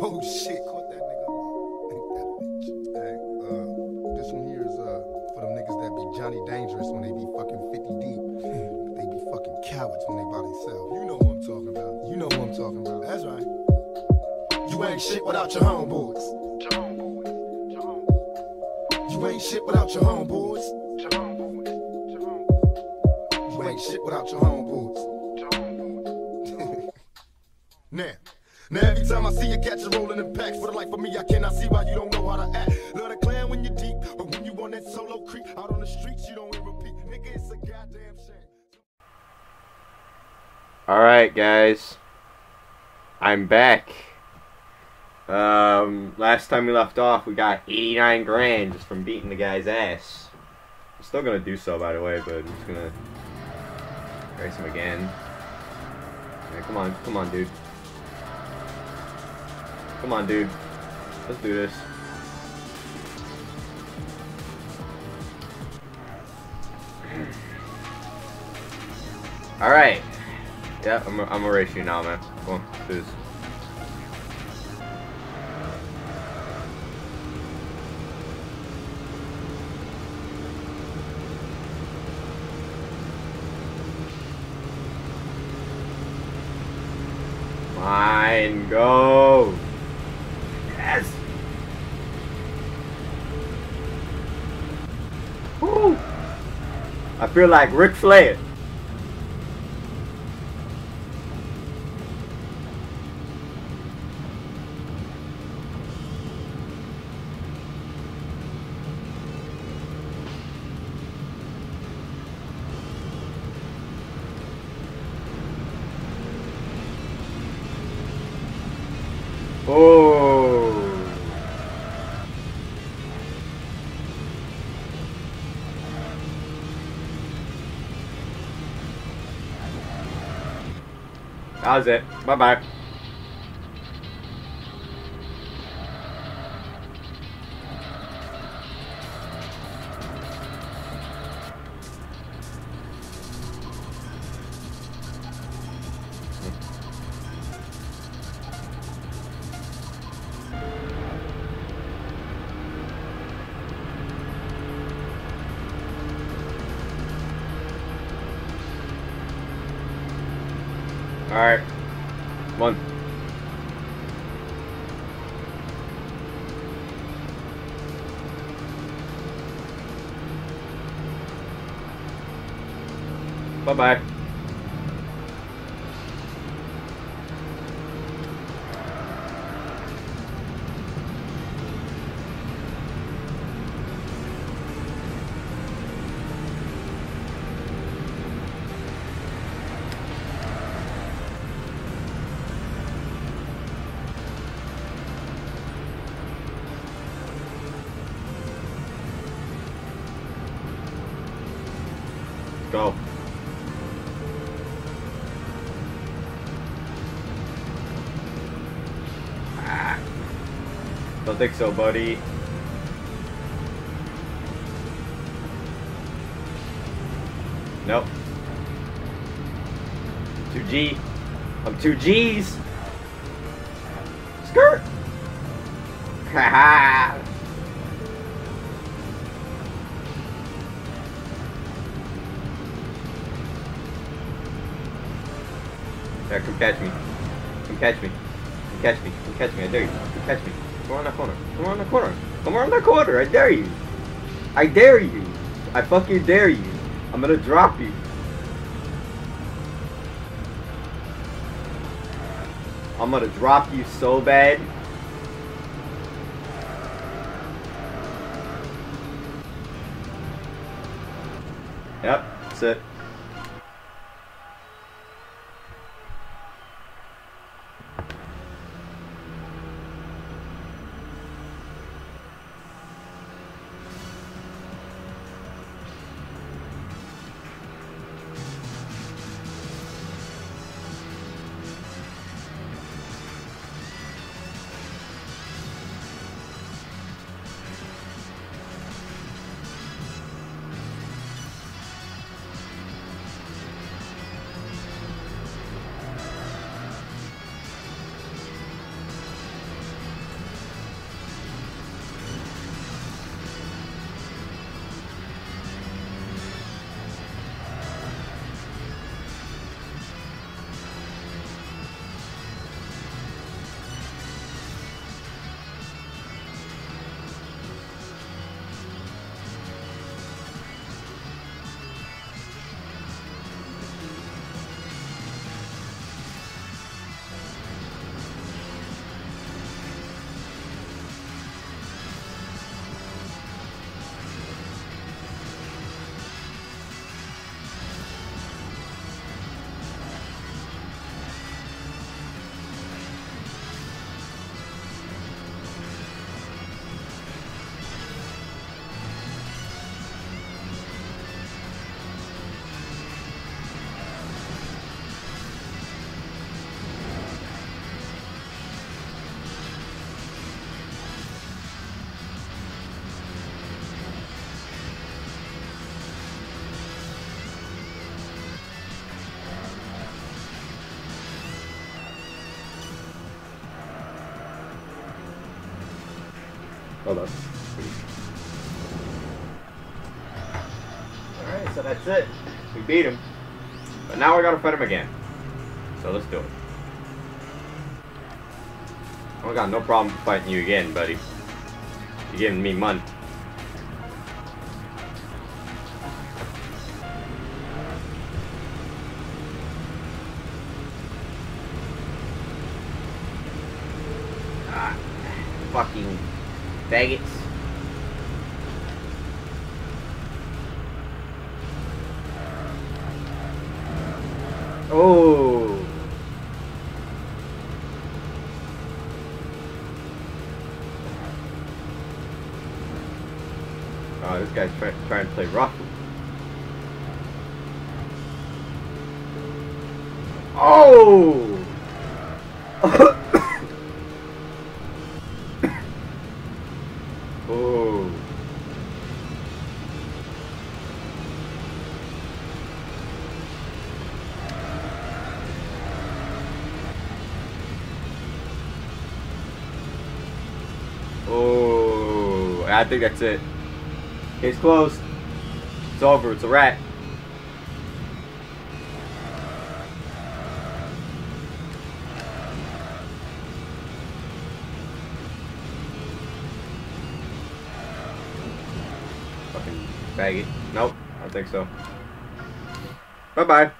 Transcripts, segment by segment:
Oh shit, caught that nigga. That bitch. Hey, uh, this one here is uh for them niggas that be Johnny Dangerous when they be fucking 50 deep. they be fucking cowards when they by themselves. You know who I'm talking about. You know who I'm talking about. That's right. You ain't shit without your homeboys. You ain't shit without your homeboys. You ain't shit without your homeboys. I see you catch a rolling in packs, for the life of me, I cannot see why you don't know how to act. Love the clan when you're deep, but when you on that solo creep, out on the streets, you don't even repeat. Nigga, it's a goddamn shame. Alright, guys. I'm back. Um, last time we left off, we got 89 grand just from beating the guy's ass. I'm still gonna do so, by the way, but I'm just gonna race him again. Yeah, come on, come on, dude. Come on, dude. Let's do this. Alright. Yeah, I'm, I'm gonna race you now, man. Come on, do. Fine, go. Feel like Ric Flair. That was it. Bye bye. Alright. One. Bye bye. Don't think so, buddy. Nope. 2G. I'm 2Gs. Skirt. Haha. Yeah, come catch me. Come catch me. Come catch me. Come catch me. I dare you. Come catch me. Come around that corner. Come around that corner. Come around that corner. I dare you. I dare you. I fucking dare you. I'm gonna drop you. I'm gonna drop you so bad. Yep, that's it. Hold on. Alright, so that's it. We beat him. But now we gotta fight him again. So let's do it. I got no problem fighting you again, buddy. You're giving me money. Ah, fucking faggots. Oh. Oh, this guy's try trying to play rough. Oh! oh. I think that's it. It's closed. It's over. It's a wrap. Fucking faggot. Nope. I don't think so. Bye bye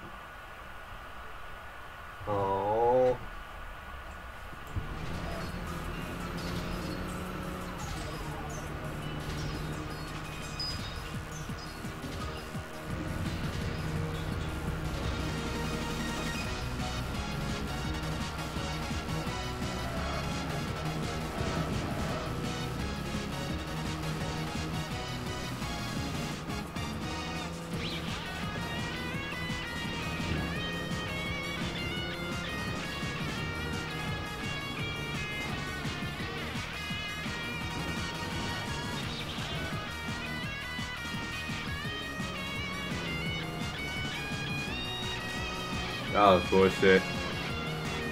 That was bullshit.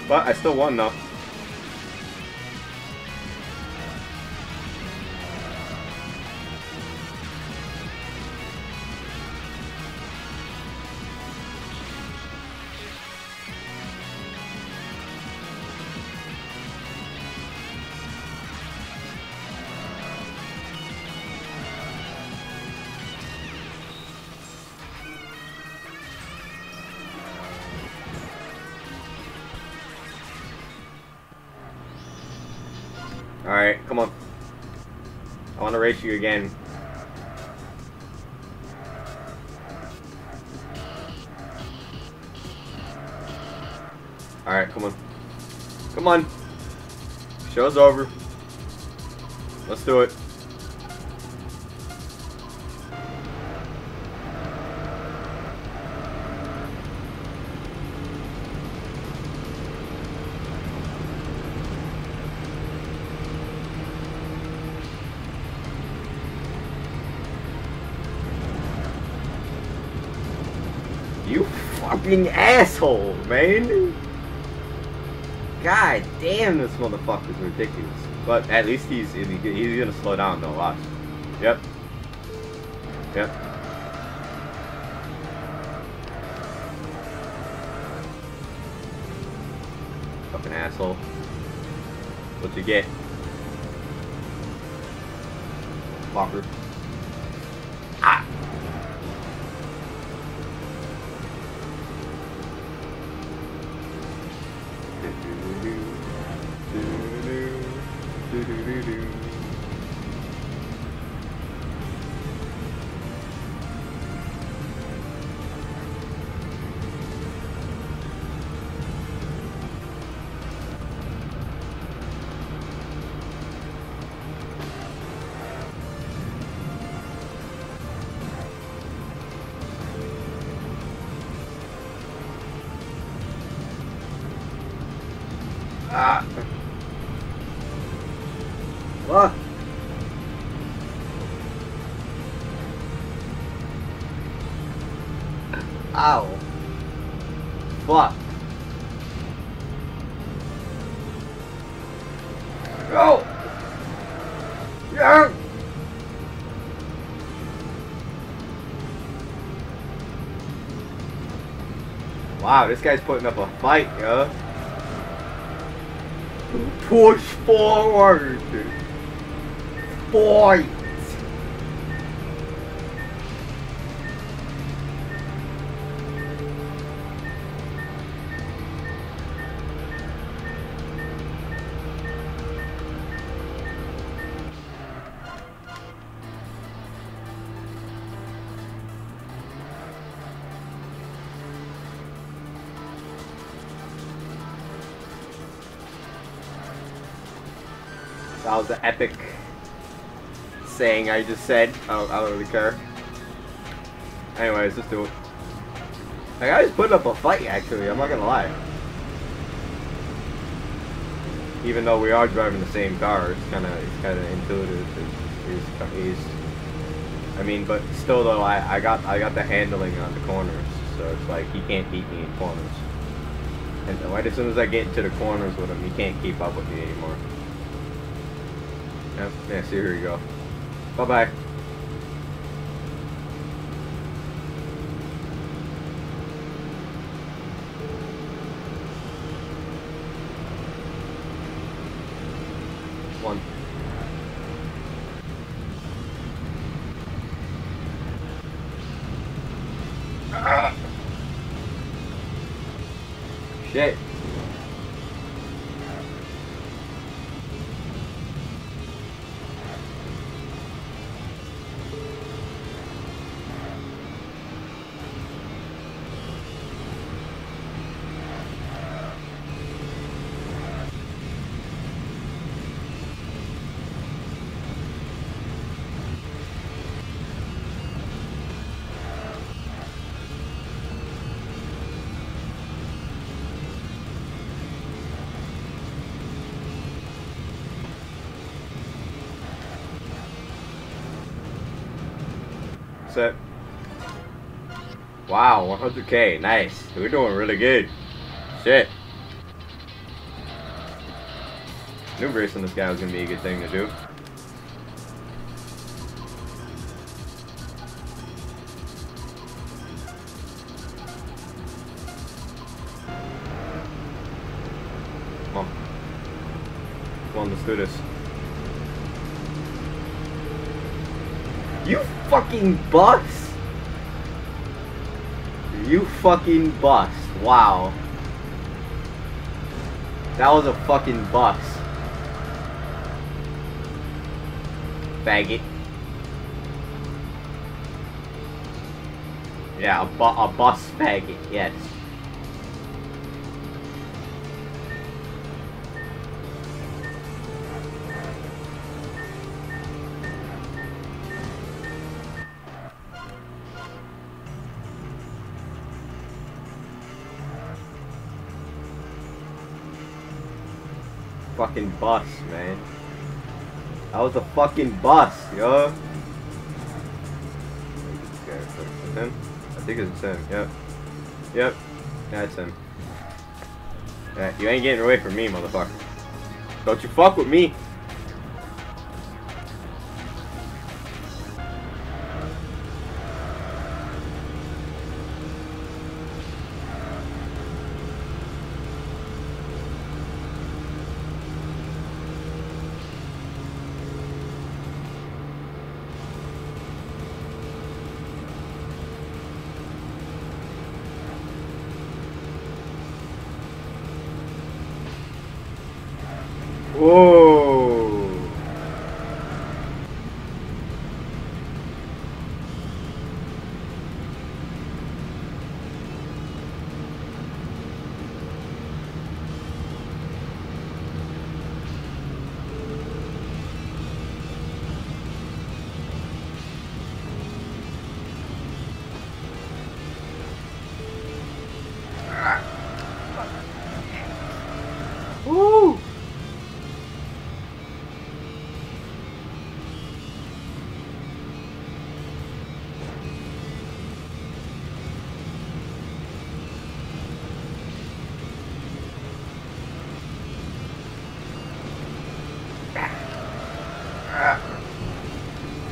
But I still won though. Race you again. Alright, come on. Come on. Show's over. Let's do it. Fucking asshole, man. God damn, this motherfucker's ridiculous. But at least he's he's gonna slow down though. Watch. Yep. Yep. Fucking asshole. What you get? Walker. Ah. What? Ow. Fuck. Go! Yeah! Wow, this guy's putting up a fight, yo. Push forward. Fight. The epic saying I just said. Don't, I don't really care. Anyways, let's do it. I just put up a fight, actually. I'm not gonna lie. Even though we are driving the same car, it's kind of it's kind of intuitive. It's, it's, it's, I mean, but still though, I, I got I got the handling on the corners, so it's like he can't beat me in corners. And right as soon as I get into the corners with him, he can't keep up with me anymore. Yep. Yeah, see, you. here you go. Bye-bye. Set. Wow, 100k, nice. We're doing really good. Shit. New racing this guy was gonna be a good thing to do. Come on. Come on, let's do this. You fucking bust! You fucking bust. Wow. That was a fucking bust. Faggot. Yeah, a, bu a bus faggot, yes. Fucking bus, man. I was a fucking bus, yo. Him? I think it's him. Yep. Yep. It's him. Yeah, you ain't getting away from me, motherfucker. Don't you fuck with me.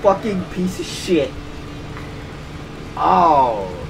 Fucking piece of shit. Oh.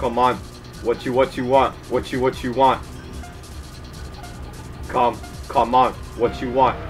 Come, on. What you, what you want? What you, what you want? Come, come on. What you want?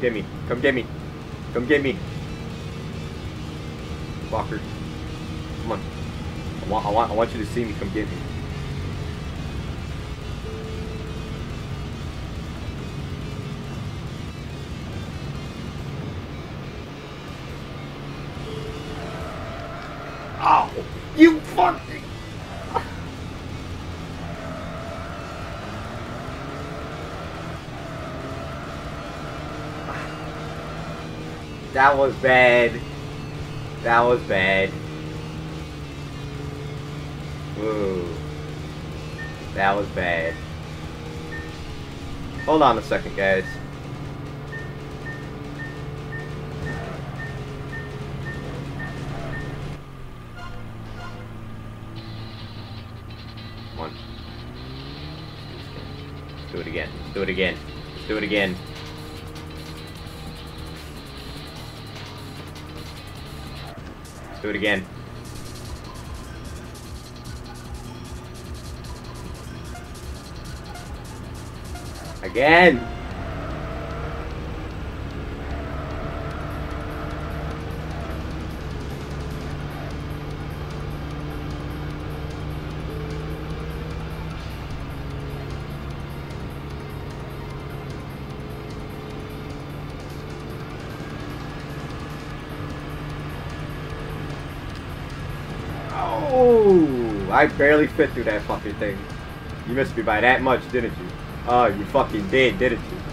Get me. Come get me. Come get me. Walker. Come on. I want, I want, I want you to see me. Come get me. That was bad. That was bad. Whoa. That was bad. Hold on a second, guys. Come on. Let's do it again. Do it again. Do it again. Do it again. Again! I barely fit through that fucking thing. You missed me by that much, didn't you? Oh, you fucking did, didn't you?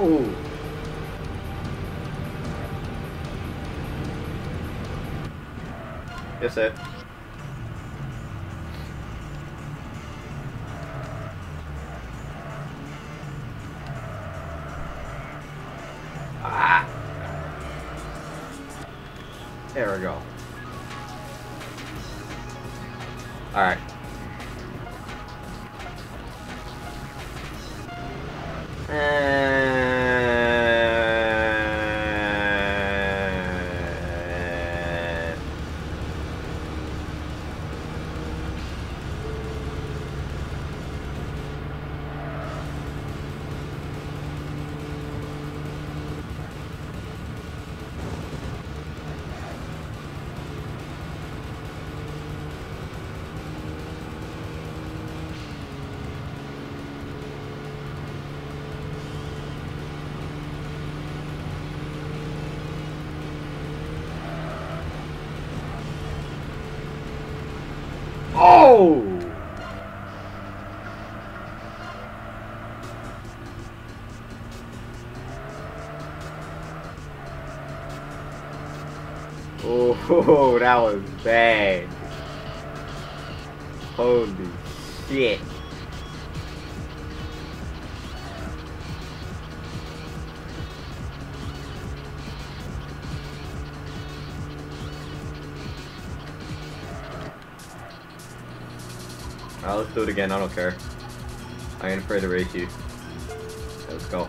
Oh. Yes, sir. Ah. There we go. Alright. Uh, Oh, that was bad. Holy shit. Let's do it again. I don't care. I ain't afraid to race you. Let's go.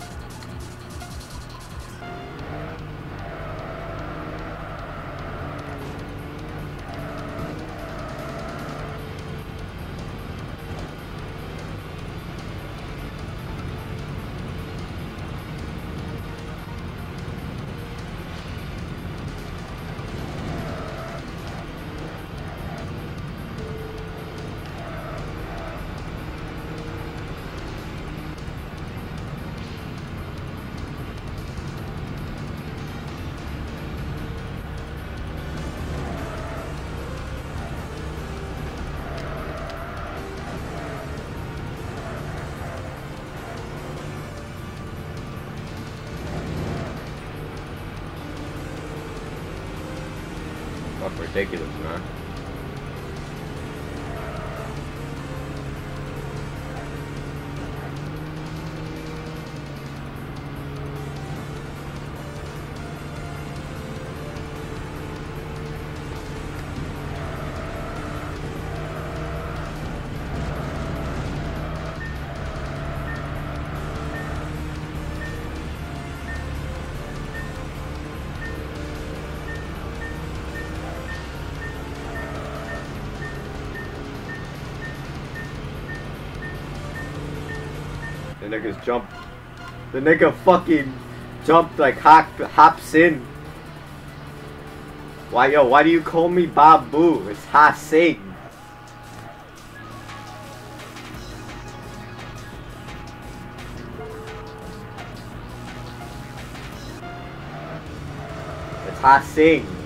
Niggas jump. The nigga fucking jumped like hop, hops in. Why yo? Why do you call me Babu? It's Hasing. It's Hasing.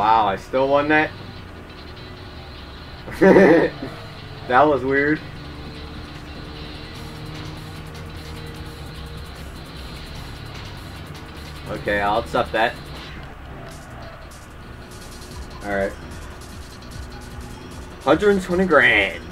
Wow, I still won that? that was weird. Okay, I'll accept that. Alright. 120 grand.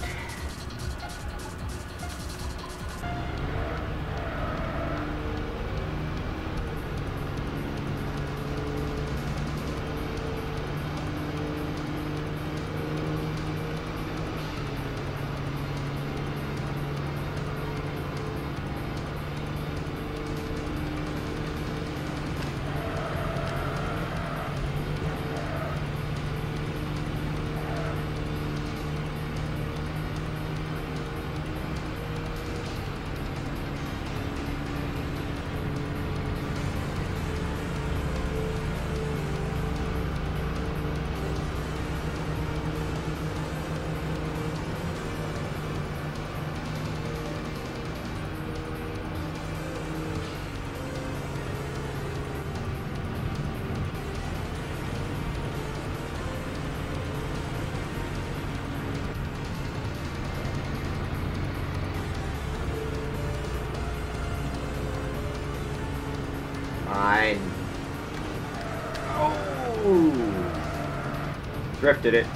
Drifted it.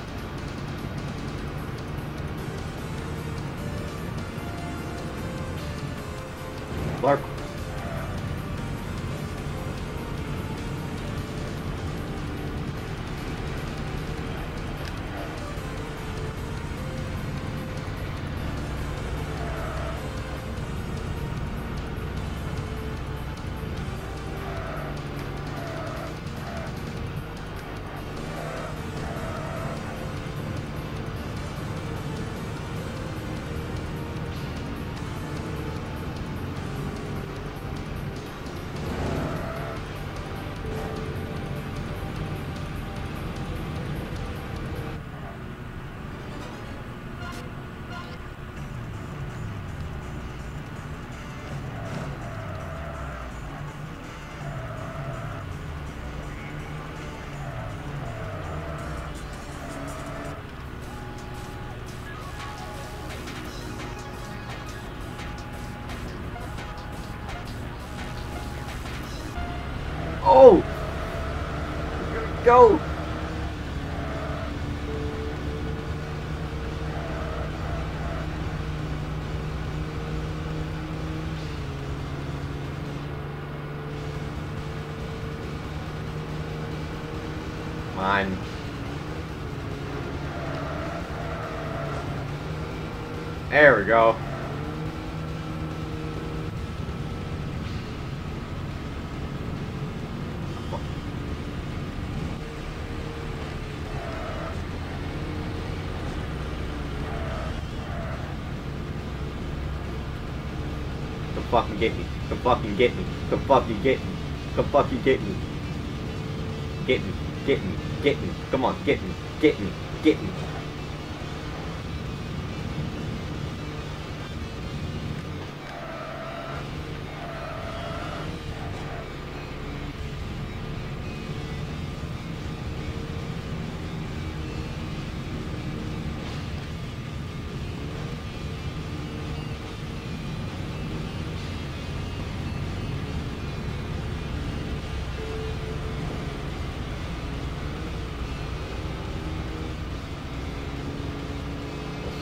Go! Mine. There we go. Come fucking get me. Come fucking get me. Come fucking get me. Come fucking get me. Get me. Get me. Get me. Come on, get me. Get me. Get me.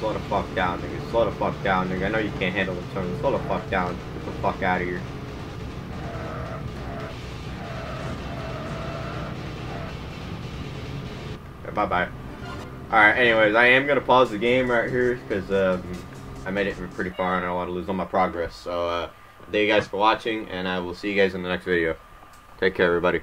Slow the fuck down, nigga. Slow the down, nigga. I know you can't handle the turn. Slow the fuck down. Get the fuck out of here. Bye bye. Alright, anyways, I am gonna pause the game right here because um, I made it pretty far and I don't want to lose all my progress. So, uh, thank you guys for watching, and I will see you guys in the next video. Take care, everybody.